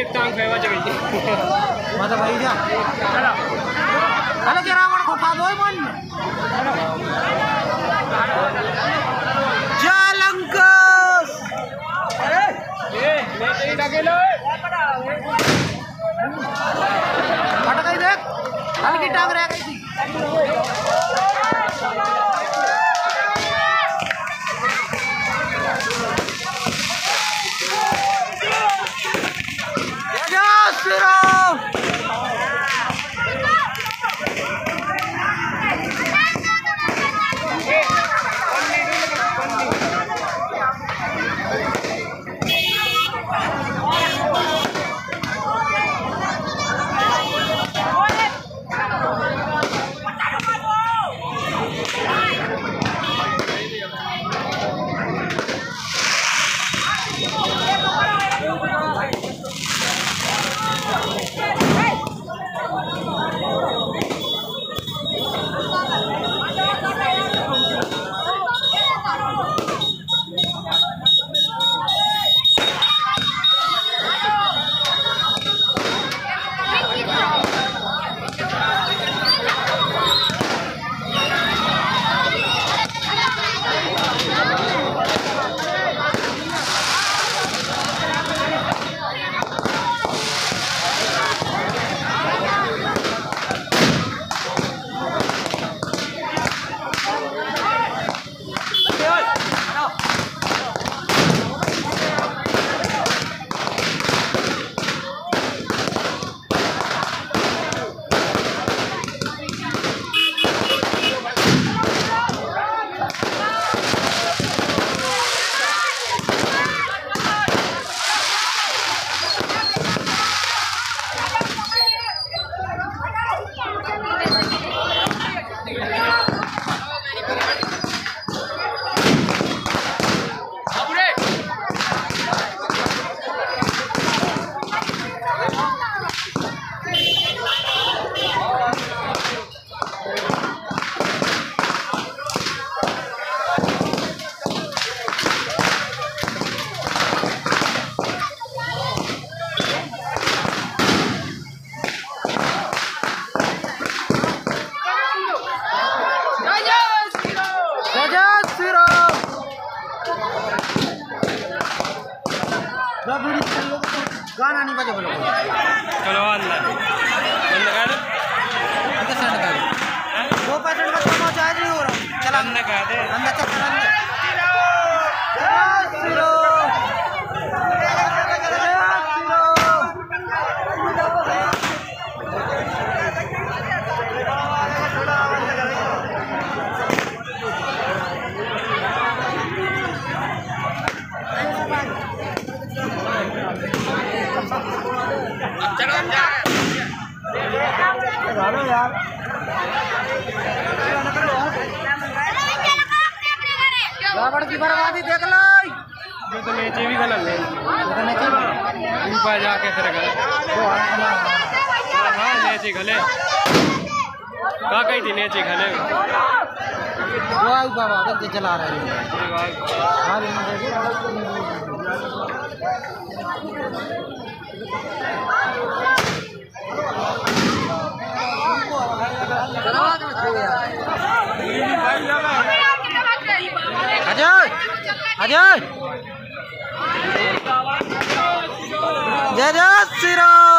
रावण की टांग फेवा चल गई मतलब भाई जा। चलो अरे के रावण को उठा दो मन। जय लंकस ए ले तेरी लगे लो। फट गई देख। हल्की टांग रह गई थी। जय जब बीड़ी चल लो तो गाना नहीं बजे बोलो। चलो अल्लाह बंद कर। से दो का तो चार्ज नहीं हो रहा। चला। अंदर कर दे। अंदर चल चल अंदर जय श्री राम जय श्री राम यार रावण की बर्बादी देख लो। ये तो नीचे भी गलत है। इतने की ऊपर जाके फिर आ- हाँ। नीचे गले। का कही थी नीचे गले? वो आउ बाबा गलती चला रहे हैं। हाँ अजय! अजय! जय जय श्री राम!